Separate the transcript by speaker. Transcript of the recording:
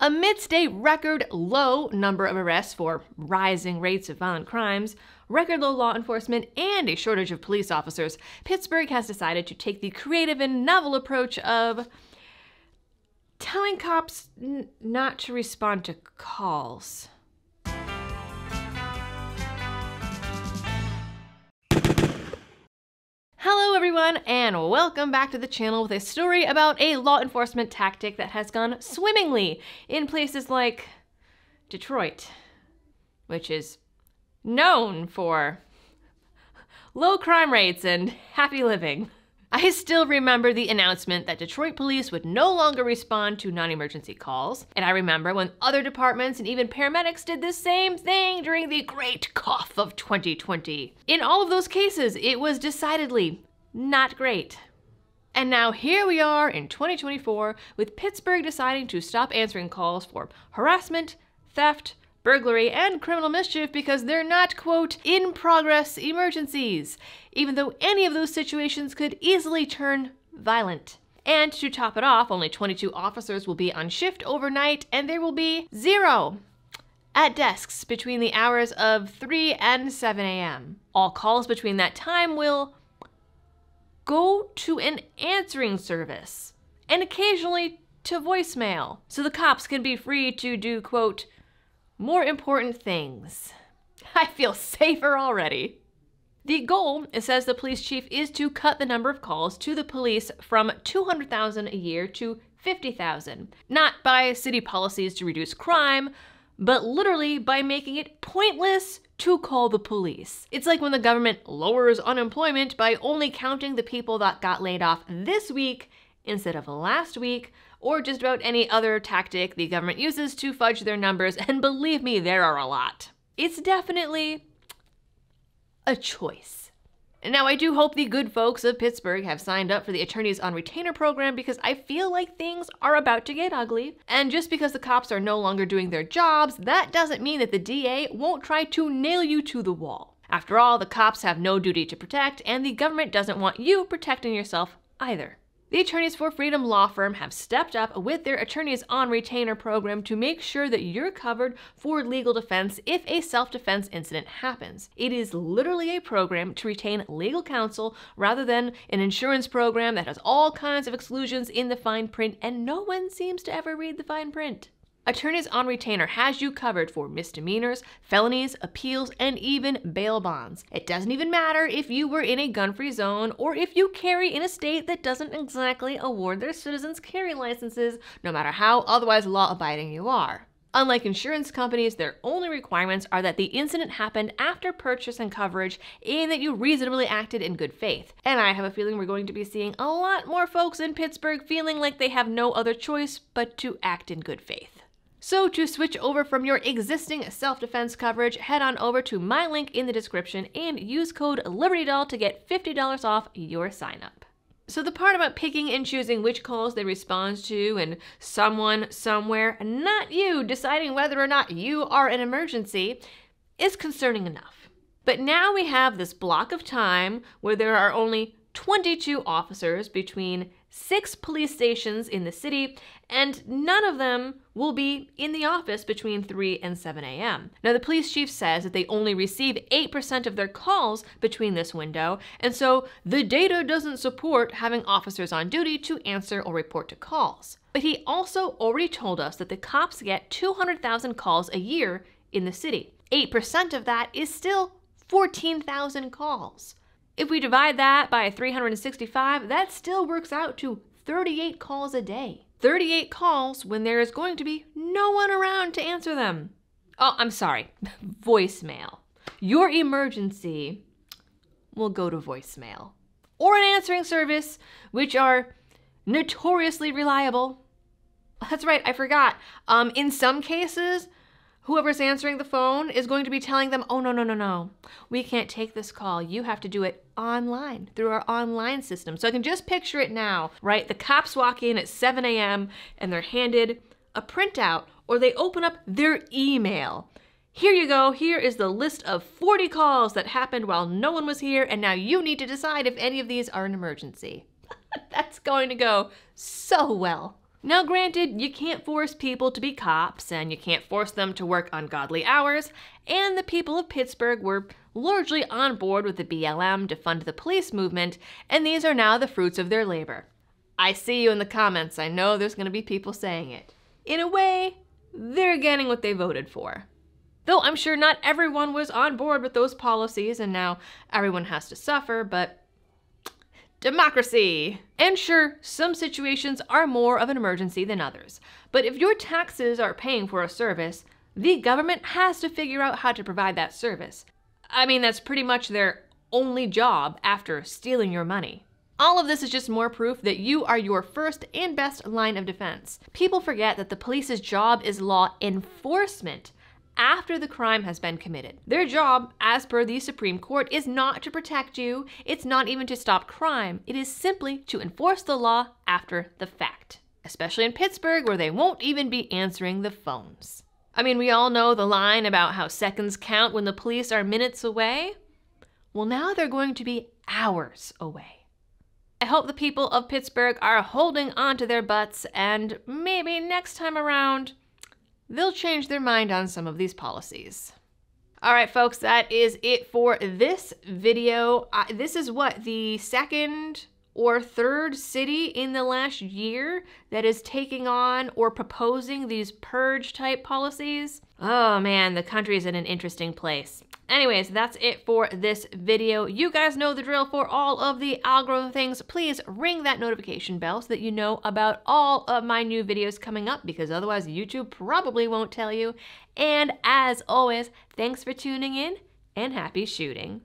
Speaker 1: Amidst a record low number of arrests for rising rates of violent crimes, record low law enforcement, and a shortage of police officers, Pittsburgh has decided to take the creative and novel approach of telling cops not to respond to calls. Hello everyone and welcome back to the channel with a story about a law enforcement tactic that has gone swimmingly in places like Detroit, which is known for low crime rates and happy living. I still remember the announcement that Detroit police would no longer respond to non emergency calls. And I remember when other departments and even paramedics did the same thing during the great cough of 2020. In all of those cases, it was decidedly not great. And now here we are in 2024 with Pittsburgh deciding to stop answering calls for harassment, theft, burglary, and criminal mischief because they're not, quote, in progress emergencies, even though any of those situations could easily turn violent. And to top it off, only 22 officers will be on shift overnight, and there will be zero at desks between the hours of 3 and 7 a.m. All calls between that time will go to an answering service and occasionally to voicemail, so the cops can be free to do, quote, more important things. I feel safer already. The goal, it says the police chief, is to cut the number of calls to the police from 200,000 a year to 50,000. Not by city policies to reduce crime, but literally by making it pointless to call the police. It's like when the government lowers unemployment by only counting the people that got laid off this week instead of last week, or just about any other tactic the government uses to fudge their numbers, and believe me, there are a lot. It's definitely a choice. Now, I do hope the good folks of Pittsburgh have signed up for the Attorneys on Retainer program because I feel like things are about to get ugly. And just because the cops are no longer doing their jobs, that doesn't mean that the DA won't try to nail you to the wall. After all, the cops have no duty to protect, and the government doesn't want you protecting yourself either. The Attorneys for Freedom law firm have stepped up with their Attorneys on Retainer program to make sure that you're covered for legal defense if a self defense incident happens. It is literally a program to retain legal counsel rather than an insurance program that has all kinds of exclusions in the fine print, and no one seems to ever read the fine print. Attorneys on Retainer has you covered for misdemeanors, felonies, appeals, and even bail bonds. It doesn't even matter if you were in a gun free zone or if you carry in a state that doesn't exactly award their citizens carry licenses, no matter how otherwise law abiding you are. Unlike insurance companies, their only requirements are that the incident happened after purchase and coverage and that you reasonably acted in good faith. And I have a feeling we're going to be seeing a lot more folks in Pittsburgh feeling like they have no other choice but to act in good faith. So to switch over from your existing self-defense coverage, head on over to my link in the description and use code LibertyDoll to get $50 off your sign up. So the part about picking and choosing which calls they respond to and someone somewhere, not you, deciding whether or not you are an emergency is concerning enough. But now we have this block of time where there are only 22 officers between six police stations in the city, and none of them will be in the office between 3 and 7 a.m. Now, the police chief says that they only receive 8% of their calls between this window, and so the data doesn't support having officers on duty to answer or report to calls. But he also already told us that the cops get 200,000 calls a year in the city. 8% of that is still 14,000 calls. If we divide that by 365, that still works out to 38 calls a day. 38 calls when there is going to be no one around to answer them. Oh, I'm sorry, voicemail. Your emergency will go to voicemail or an answering service, which are notoriously reliable. That's right, I forgot. Um, in some cases, whoever's answering the phone is going to be telling them, oh, no, no, no, no, we can't take this call. You have to do it online through our online system. So I can just picture it now, right? The cops walk in at 7 a.m. and they're handed a printout or they open up their email. Here you go. Here is the list of 40 calls that happened while no one was here, and now you need to decide if any of these are an emergency. That's going to go so well. Now, granted, you can't force people to be cops and you can't force them to work ungodly hours, and the people of Pittsburgh were largely on board with the BLM to fund the police movement, and these are now the fruits of their labor. I see you in the comments. I know there's going to be people saying it. In a way, they're getting what they voted for. Though I'm sure not everyone was on board with those policies and now everyone has to suffer, but democracy. And sure, some situations are more of an emergency than others. But if your taxes are paying for a service, the government has to figure out how to provide that service. I mean, that's pretty much their only job after stealing your money. All of this is just more proof that you are your first and best line of defense. People forget that the police's job is law enforcement after the crime has been committed. Their job, as per the Supreme Court, is not to protect you, it's not even to stop crime, it is simply to enforce the law after the fact. Especially in Pittsburgh, where they won't even be answering the phones. I mean, we all know the line about how seconds count when the police are minutes away. Well, now they're going to be hours away. I hope the people of Pittsburgh are holding on to their butts and maybe next time around, they'll change their mind on some of these policies. All right, folks, that is it for this video. Uh, this is what, the second or third city in the last year that is taking on or proposing these purge type policies? Oh man, the country is in an interesting place. Anyways, that's it for this video. You guys know the drill for all of the algorithm things. Please ring that notification bell so that you know about all of my new videos coming up because otherwise YouTube probably won't tell you. And as always, thanks for tuning in and happy shooting.